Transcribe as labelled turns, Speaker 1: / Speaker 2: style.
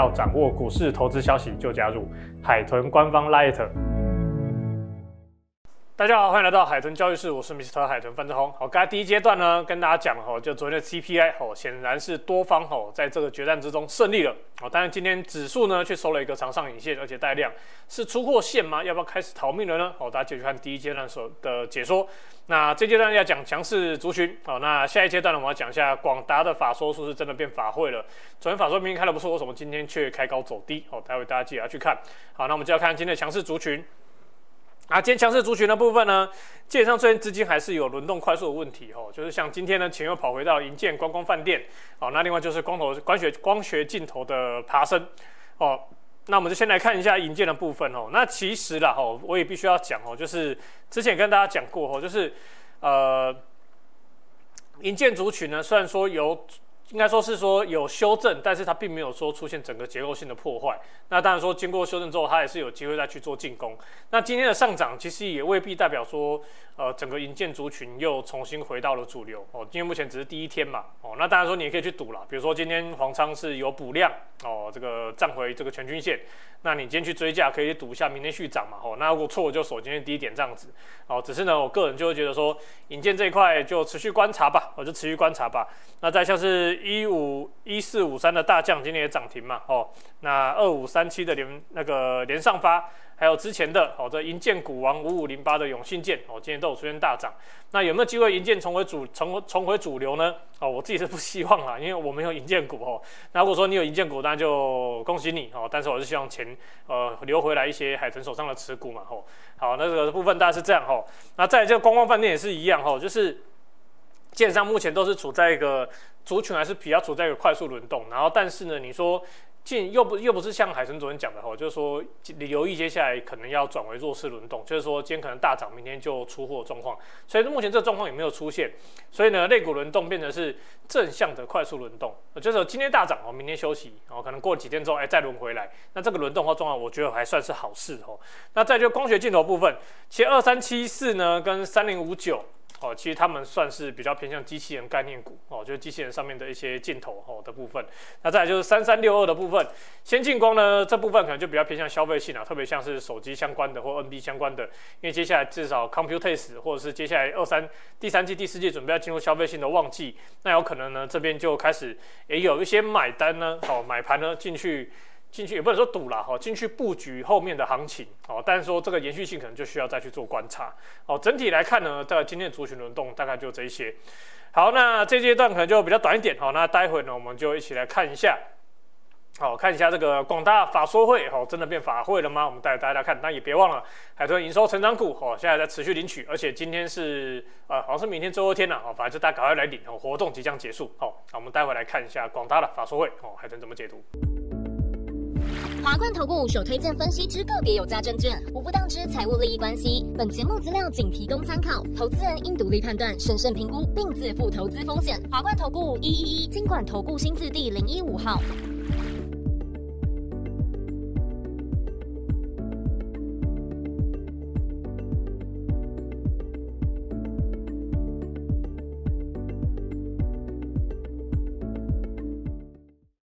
Speaker 1: 要掌握股市投资消息，就加入海豚官方 Light。大家好，欢迎来到海豚教育室，我是 Mr 海豚范志宏。好，刚才第一阶段呢，跟大家讲了哈，就昨天的 CPI 哦，显然是多方哦在这个决战之中胜利了哦。但是今天指数呢却收了一个长上影线，而且带量，是出货线吗？要不要开始逃命了呢？哦，大家继续看第一阶段所的解说。那这阶段要讲强势族群哦，那下一阶段呢，我们要讲一下广达的法说是不是真的变法会了？昨天法说明明开的不错，为什么今天却开高走低？哦，待会大家记得要去看。好，那我们就要看今天的强势族群。啊，今天强势族群的部分呢，基本上最近资金还是有轮动快速的问题哦，就是像今天呢，钱又跑回到银建、观光饭店，哦，那另外就是光头光学光学镜头的爬升，哦，那我们就先来看一下银建的部分哦。那其实啦，哦，我也必须要讲哦，就是之前跟大家讲过哦，就是呃，银建族群呢，虽然说有。应该说是说有修正，但是它并没有说出现整个结构性的破坏。那当然说经过修正之后，它也是有机会再去做进攻。那今天的上涨其实也未必代表说，呃，整个银建族群又重新回到了主流哦。今天目前只是第一天嘛，哦，那当然说你也可以去赌了。比如说今天黄仓是有补量哦，这个站回这个全均线，那你今天去追价可以赌一下明天续涨嘛，哦，那如果错就守今天低点这样子哦。只是呢，我个人就会觉得说，引建这一块就持续观察吧，我就持续观察吧。那再像是。一五一四五三的大将今天也涨停嘛？哦，那二五三七的连那个连上发，还有之前的哦，这银建股王五五零八的永信建哦，今天都有出现大涨。那有没有机会银建重回主重重回主流呢？哦，我自己是不希望啦，因为我没有银建股哦。那如果说你有银建股，那就恭喜你哦。但是我是希望钱呃留回来一些海豚手上的持股嘛。哦，好，那这个部分大概是这样哦。那在这个观光饭店也是一样哦，就是。基本上目前都是处在一个族群还是比较处在一个快速轮动，然后但是呢，你说进又不又不是像海神昨天讲的哈，就是说留意接下来可能要转为弱势轮动，就是说今天可能大涨，明天就出货状况，所以目前这个状况也没有出现，所以呢，类股轮动变成是正向的快速轮动，就是今天大涨哦，明天休息，然后可能过几天之后哎再轮回来，那这个轮动的话状况我觉得还算是好事哦。那再就光学镜头部分，其实二三七四呢跟三零五九。哦，其实他们算是比较偏向机器人概念股哦，就是机器人上面的一些镜头哦的部分。那再来就是三三六二的部分，先进光呢这部分可能就比较偏向消费性啊，特别像是手机相关的或 NB 相关的，因为接下来至少 Computex 或者是接下来二三第三季第四季准备要进入消费性的旺季，那有可能呢这边就开始也有一些买单呢，哦买盘呢进去。进去也不能说赌了哈，进去布局后面的行情哦，但是说这个延续性可能就需要再去做观察哦。整体来看呢，在今天的族群轮动大概就这一些。好，那这阶段可能就比较短一点哦。那待会呢，我们就一起来看一下，好看一下这个广大法说会哦，真的变法会了吗？我们带大家看，那也别忘了海豚营收成长股哦，现在在持续领取，而且今天是呃好像是明天最后一天了哦，反正就大家赶快来领哦，活动即将结束哦。那，我们待会来看一下广大的法说会哦，海豚怎么解读。
Speaker 2: 华冠投顾首推荐分析之个别有价证券，无不当之财务利益关系。本节目资料仅提供参考，投资人应独立判断、审慎评估，并自负投资风险。华冠投顾一一一金管投顾新字第零一五号。